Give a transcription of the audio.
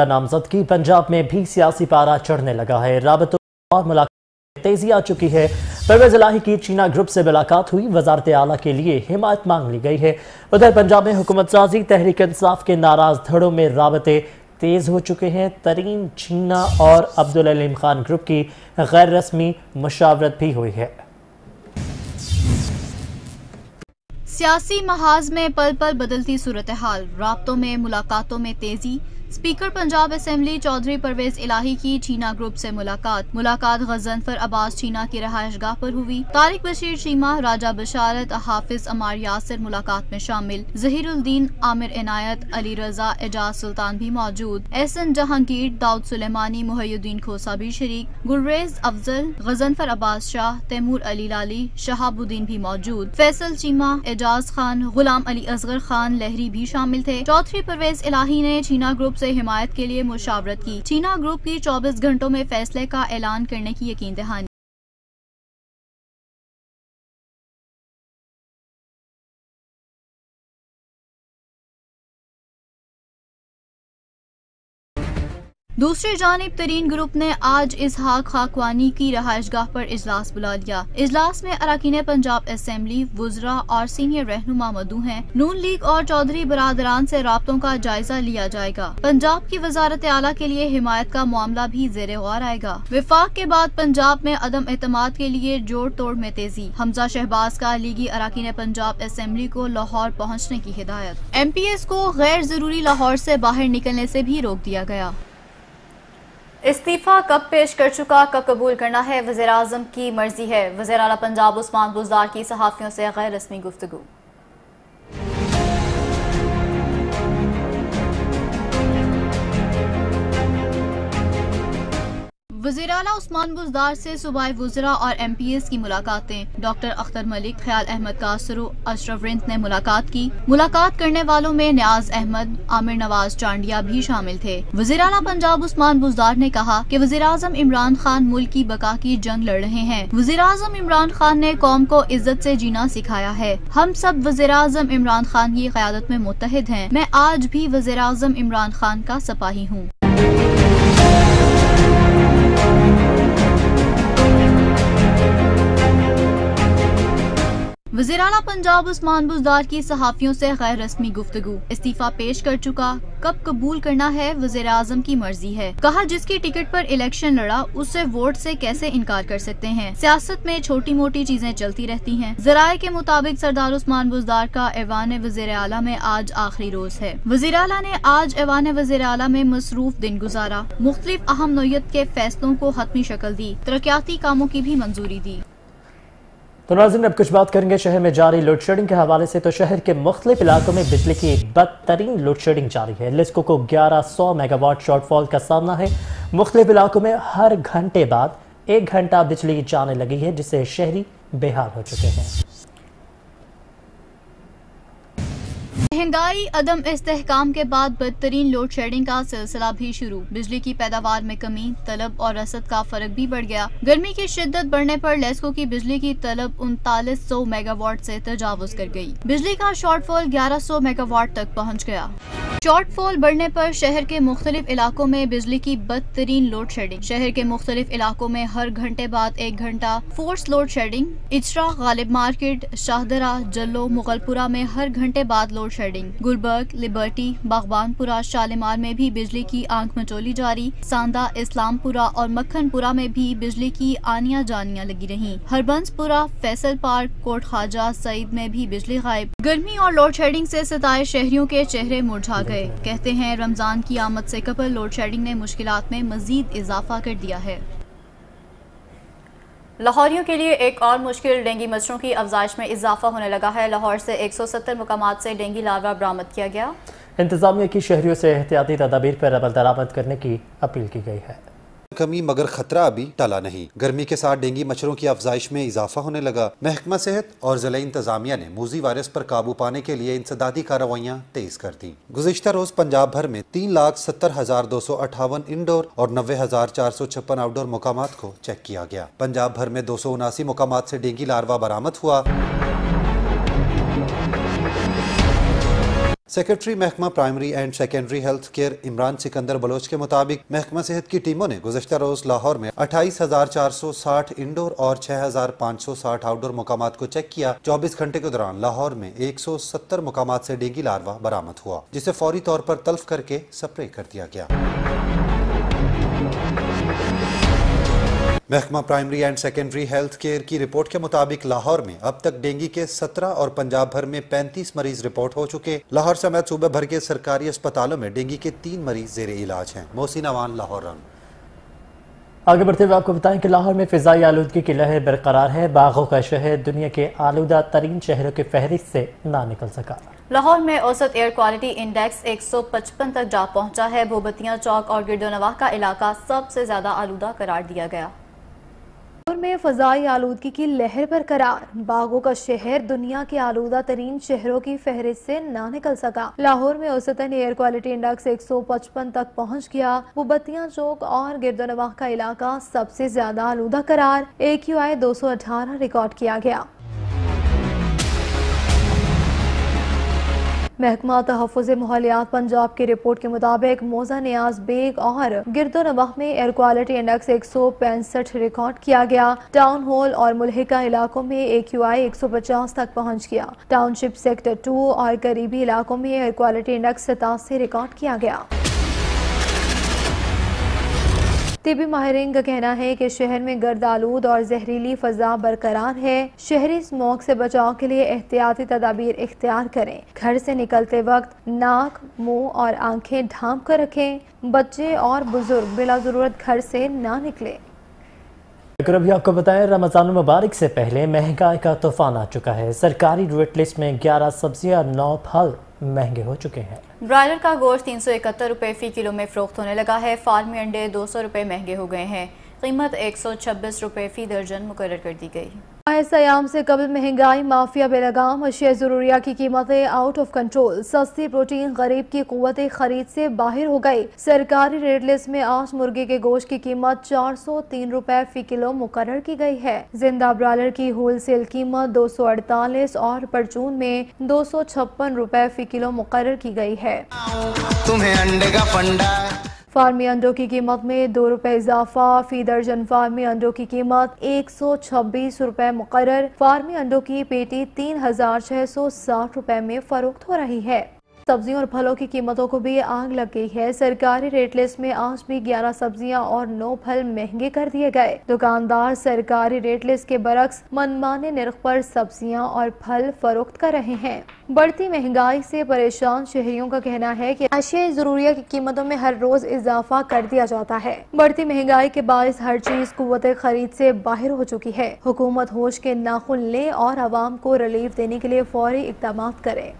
नामजदगी पंजाब में भी सियासी पारा चढ़ने लगा है। राबतों और मुलाकात तेज़ी आ चुकी है। परवेज इलाही की चीना ग्रुप से मुलाकात हुई। वजारत आला के लिए हिमायत मांग ली गई है। उधर पंजाब में हुकूमत साजी तहरीक इंसाफ के नाराज़ धड़ों में राबते तेज हो चुके हैं। तरीन चीना और अब्दुल अलीम खान ग्रुप की गैर रस्मी मुशावरत भी हुई है। सियासी महाज में पल पल बदलती सूरत हाल। रबतों में मुलाकातों में तेज़ी स्पीकर पंजाब असेंबली चौधरी परवेज इलाही की चीना ग्रुप से मुलाकात। मुलाकात गजनफर अब्बास चीना की रहायश गाह पर हुई। तारिक बशीर चीमा, राजा बशारत, हाफिज अमार यासिर मुलाकात में शामिल। जहीरुद्दीन, आमिर इनायत, अली रजा, एजाज सुल्तान भी मौजूद। एहसन जहांगीर, दाऊद सुलेमानी, मुहयुद्दीन खोसा भी शरीक। गुर्रेज अफजल गजनफर अब्बास शाह, तैमूर अली लाली, शहाबुद्दीन भी मौजूद। फैसल चीमा, एजाज खान, गुलाम अली असगर खान लहरी भी शामिल थे। चौधरी परवेज इलाही ने चीना ग्रुप से हिमायत के लिए मुशावरत की। चीना ग्रुप की 24 घंटों में फैसले का ऐलान करने की यकीन दहानी। दूसरी जानब तरीन ग्रुप ने आज इसहाक खाकवानी की रहायश गाह पर इजलास बुला लिया। इजलास में अरकान पंजाब असम्बली वजरा और सीनियर रहनुमा मदू हैं। नून लीग और चौधरी बरदरान से रबतों का जायजा लिया जाएगा। पंजाब की वजारत आला के लिए हिमायत का मामला भी जेर गौर आएगा। विफाक के बाद पंजाब में अदम एतम के लिए जोड़ तोड़ में तेज़ी। हमजा शहबाज का लीगी अरकान पंजाब असम्बली को लाहौर पहुँचने की हिदायत। एम पी एस को गैर ज़रूरी लाहौर ऐसी बाहर निकलने ऐसी भी रोक दिया गया। इस्तीफा कब पेश कर चुका, कब कबूल करना है? वज़ीर अजम की मर्ज़ी है। वज़ीर अला पंजाब उस्मान बुजदार की सहाफ़ियों से गैर रस्मी गुफ्तु वज़ीर अला उस्मान बुजदार से सूबाई वजरा और एम पी एस की मुलाकातें। डॉक्टर अख्तर मलिक, ख्याल अहमद कासरू, अशरफ रिंद ने मुलाकात की। मुलाकात करने वालों में न्याज अहमद, आमिर नवाज़ चांडिया भी शामिल थे। वज़ीर अला पंजाब उस्मान बुजदार ने कहा की वज़ीर अजम इमरान खान मुल्क की बका की जंग लड़ रहे हैं। वज़ीर अजम इमरान खान ने कौम को इज़्ज़त ऐसी जीना सिखाया है। हम सब वज़ीर अजम इमरान खान की क्यादत में मुतहद है। मैं आज भी वज़ीर अजम इमरान खान का सपाही हूँ। वज़ीर अला पंजाब उस्मान बुजदार की सहाफियों से गैर रस्मी गुफ्तगु। इस्तीफा पेश कर चुका, कब कबूल करना है वज़ीर आज़म की मर्ज़ी है। कहा जिसकी टिकट पर इलेक्शन लड़ा, उससे वोट से कैसे इनकार कर सकते हैं? सियासत में छोटी मोटी चीज़ें चलती रहती हैं। जराये के मुताबिक सरदार उस्मान बुजदार का ऐवान वज़ीर अला में आज आखिरी रोज है। वज़ीर अला ने आज ऐवान वज़ीर अला में मसरूफ दिन गुजारा। मुख्तलिफ़ अहम नोयत के फैसलों को हतमी शक्ल दी, तरक्याती कामों की भी मंजूरी दी। तो नाजिन अब कुछ बात करेंगे शहर में जारी लोड शेडिंग के हवाले से। तो शहर के मुख्तलिफ़ इलाकों में बिजली की बदतरीन लोड शेडिंग जारी है। लिस्को को ग्यारह सौ मेगावाट शॉर्टफॉल का सामना है। मुख्तलिफ़ इलाकों में हर घंटे बाद एक घंटा बिजली जाने लगी है, जिससे शहरी बेहाल हो चुके हैं। महँगाई, अदम इस्तेकाम के बाद बदतरीन लोड शेडिंग का सिलसिला भी शुरू। बिजली की पैदावार में कमी, तलब और रसद का फ़र्क भी बढ़ गया। गर्मी की शिद्दत बढ़ने पर लेस्को की बिजली की तलब उनतालीस सौ मेगावाट से तजावज कर गई। बिजली का शॉर्टफॉल ग्यारह सौ मेगावाट तक पहुँच गया। शॉर्टफॉल बढ़ने पर शहर के मुख्तलिफ़ इलाकों में बिजली की बदतरीन लोड शेडिंग। शहर के मुख्तलिफ़ इलाकों में हर घंटे बाद एक घंटा force load shedding. Ichhra Ghalib market, Shahdara, Jallo, Mughalpura में हर घंटे बाद load shedding. Gulberg Liberty Baghbanpura Shalimar में भी बिजली की आँख मचोली जारी सांदा इस्लामपुरा और मक्खनपुरा में भी बिजली की आनिया जानिया लगी रही। हरबंसपुरा फैसल पार्क कोट खाजा सईद में भी बिजली गायब। गर्मी और लोड शेडिंग से सताए शहरियों के चेहरे मुरझा गए। कहते हैं, रमज़ान की आमद से कपल लोड शेडिंग ने मुश्किल में मजीद इजाफा कर दिया है। लाहौरियों के लिए एक और मुश्किल डेंगी मच्छरों की अफजाइश में इजाफा होने लगा है। लाहौर से 170 मकाम से डेंगी लार्वा बरामद किया गया। इंतजामिया की शहरियों से एहतियाती तदाबीर पर अमल दरामद करने की अपील की गई है। कमी मगर खतरा अभी टला नहीं। गर्मी के साथ डेंगी मच्छरों की अफजाइश में इजाफा होने लगा। महकमा सेहत और जिला इंतजामिया ने मूजी वायरस पर काबू पाने के लिए इंसदादी कार्रवाइयाँ तेज कर दी। गुजशत रोज पंजाब भर में तीन लाख सत्तर हज़ार दो सौ अठावन इंडोर और नब्बे हज़ार चार सौ छप्पन आउटडोर मकाम को चेक किया गया। पंजाब भर में दो सौ उनासी मकाम से डेंगी लार्वा बरामद हुआ। सेक्रेटरी महकमा primary and secondary health care Imran Sikandar Baloch के मुताबिक महकमा सेहत की टीमों ने गुजशत रोज लाहौर में अट्ठाईस हज़ार चार सौ साठ इंडोर और छह हज़ार पाँच सौ साठ आउटडोर मकाम को चेक किया चौबीस घंटे के दौरान लाहौर में एक सौ सत्तर मकाम से डेंगी लार्वा बरामद हुआ, जिसे फौरी तौर पर तल्फ करके स्प्रे कर दिया गया। महकमा primary and secondary health care की रिपोर्ट के मुताबिक लाहौर में अब तक डेंगू के 17 और पंजाब भर में 35 मरीज़ रिपोर्ट हो चुके। लाहौर समेत सूबे भर के सरकारी अस्पतालों में डेंगू के तीन मरीज़ जेर इलाज हैं। मोहसिन अवान लाहौर रन। आगे बढ़ते हुए आपको बताएँ कि लाहौर में फिजाई आलूदगी की लहर बरकरार है। बाघों का शहर दुनिया के आलूदा तरीन शहरों की फहरिस्त से ना निकल सका। लाहौर में औसत एयर क्वालिटी इंडेक्स 155 तक जा पहुँचा है। भूबतिया चौक और गिरदोनवा का इलाका सबसे ज़्यादा आलूदा करार दिया गया। लाहौर में फजाई आलूदगी की लहर पर करार बागों का शहर दुनिया के आलूदा तरीन शहरों की फहरिस्त से ना निकल सका। लाहौर में औसतन एयर क्वालिटी इंडेक्स 155 तक पहुँच गया। वो बत्तियाँ चौक और गिरदोनवाह का इलाका सबसे ज़्यादा आलूदा करार। ए क्यू आई दो सौ अठारह रिकॉर्ड किया गया। महकमा तहफ़ माहौलियात पंजाब की रिपोर्ट के मुताबिक मोजा न्याज बेग और गिरदो नवाह में एयर क्वालिटी इंडेक्स एक सौ पैंसठ रिकॉर्ड किया गया। टाउन हॉल और मुलहिका इलाकों में ए क्यू आई एक सौ पचास तक पहुँच गया। टाउनशिप सेक्टर टू और करीबी इलाकों में एयर क्वालिटी इंडेक्स सतासी रिकॉर्ड किया गया। तिबी माहरीन का कहना है कि शहर में गर्द आलूद और जहरीली फजा बरकरार है। शहरी स्मोक से बचाव के लिए एहतियाती तदाबीर इख्तियार करें। घर से निकलते वक्त नाक, मुँह और आँखें ढांप कर रखें। बच्चे और बुज़ुर्ग बिला ज़रूरत घर से ना निकले। अभी आपको बताएँ रमज़ान मुबारक से पहले महँगाई का तूफ़ान आ चुका है। सरकारी रेट लिस्ट में 11 सब्ज़ियाँ और नौ फल। महँगे हो चुके हैं। ब्रायलर का गोश्त तीन सौ इकहत्तर रुपये फ़ी किलो में फ़रोख्त होने लगा है। फार्मी अंडे दो सौ रुपये महँगे हो गए हैं। कीमत एक सौ छब्बीस रुपये फ़ी दर्जन मुकर कर दी गई। सयाम से कबल महँगाई, माफिया बेलगाम अशिया जरूरिया की कीमतें आउट ऑफ़ कंट्रोल सस्ती प्रोटीन गरीब की कुत खरीद से बाहर हो गई। सरकारी रेट लिस्ट में आज मुर्गे के गोश्त की कीमत चार सौ तीन रूपए फ़ी किलो मुकर की गई है। ज़िंदा ब्रालर की होल सेल कीमत दो सौ अड़तालीस और परचून में दो सौ छप्पन रूपए फ़ी किलो मुकर की गई है। तुम्हें अंडे का फार्मी अंडों की कीमत में दो रुपए इजाफा फ़ी दर्जन फार्मी अंडों की कीमत एक सौ छब्बीस रुपए मुकर फार्मी अंडों की पेटी तीन हज़ार छह सौ साठ रुपए में फरोख्त हो रही है। सब्जियों और फलों की कीमतों को भी आग लग गई है। सरकारी रेट लिस्ट में आज भी 11 सब्ज़ियाँ और 9 फल महँगे कर दिए गए। दुकानदार सरकारी रेट लिस्ट के बरक्स मनमाने निर्ख पर सब्ज़ियाँ और फल फरोख्त कर रहे हैं। बढ़ती महँगाई से परेशान शहरियों का कहना है कि अशिया जरूरिया की कीमतों में हर रोज इजाफा कर दिया जाता है। बढ़ती महँगाई के बायस हर चीज़ कुत खरीद से बाहर हो चुकी है। हुकूमत होश के नाखुन ले और आवाम को रिलीफ देने के लिए फौरी इकदाम करें।